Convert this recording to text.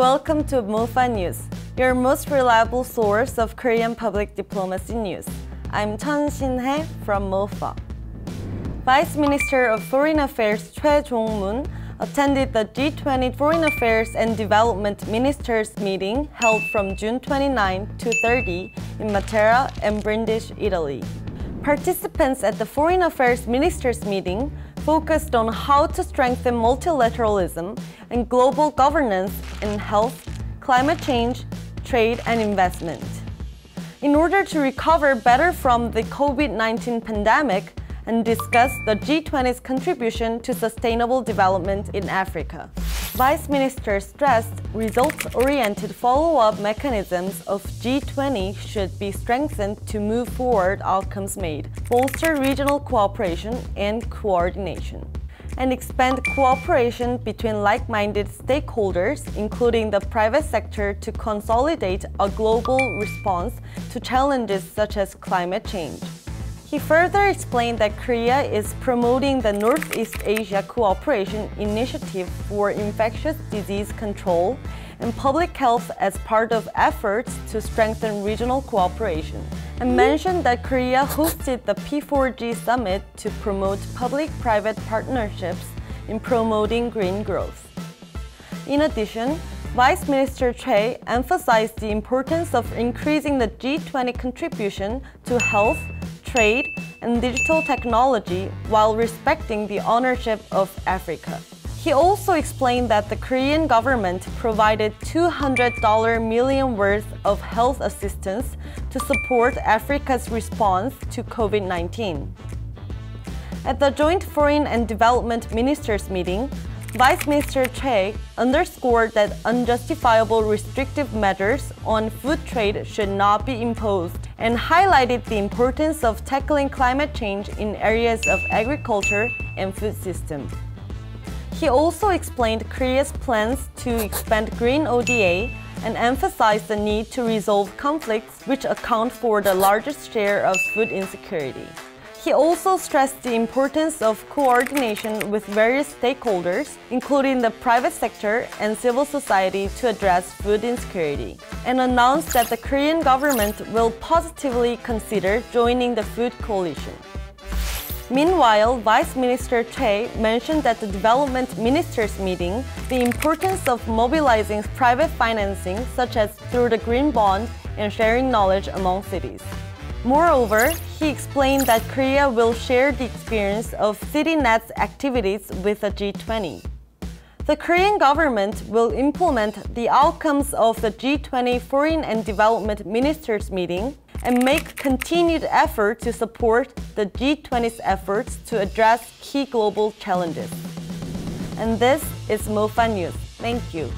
welcome to MOFA News, your most reliable source of Korean public diplomacy news. I'm Chun Shin-hye from MOFA. Vice Minister of Foreign Affairs Choi Jong-moon attended the G20 Foreign Affairs and Development Ministers meeting held from June 29 to 30 in Matera and Brindisi, Italy. Participants at the Foreign Affairs Ministers meeting focused on how to strengthen multilateralism and global governance in health, climate change, trade, and investment. In order to recover better from the COVID-19 pandemic, and discuss the G20's contribution to sustainable development in Africa. Vice Minister stressed results-oriented follow-up mechanisms of G20 should be strengthened to move forward outcomes made, bolster regional cooperation and coordination, and expand cooperation between like-minded stakeholders, including the private sector, to consolidate a global response to challenges such as climate change. He further explained that Korea is promoting the Northeast Asia Cooperation Initiative for Infectious Disease Control and Public Health as part of efforts to strengthen regional cooperation, and mentioned that Korea hosted the P4G summit to promote public-private partnerships in promoting green growth. In addition, Vice Minister Choi emphasized the importance of increasing the G20 contribution to health, trade, and digital technology while respecting the ownership of Africa. He also explained that the Korean government provided $200 million worth of health assistance to support Africa's response to COVID-19. At the Joint Foreign and Development Ministers meeting, Vice Minister Choi underscored that unjustifiable restrictive measures on food trade should not be imposed and highlighted the importance of tackling climate change in areas of agriculture and food systems. He also explained Korea's plans to expand Green ODA and emphasized the need to resolve conflicts which account for the largest share of food insecurity. He also stressed the importance of coordination with various stakeholders, including the private sector and civil society to address food insecurity, and announced that the Korean government will positively consider joining the Food Coalition. Meanwhile, Vice Minister Choi mentioned at the Development Ministers meeting the importance of mobilizing private financing such as through the Green Bond and sharing knowledge among cities. Moreover, he explained that Korea will share the experience of CityNet's activities with the G20. The Korean government will implement the outcomes of the G20 Foreign and Development Ministers meeting and make continued effort to support the G20's efforts to address key global challenges. And this is MOFA News. Thank you.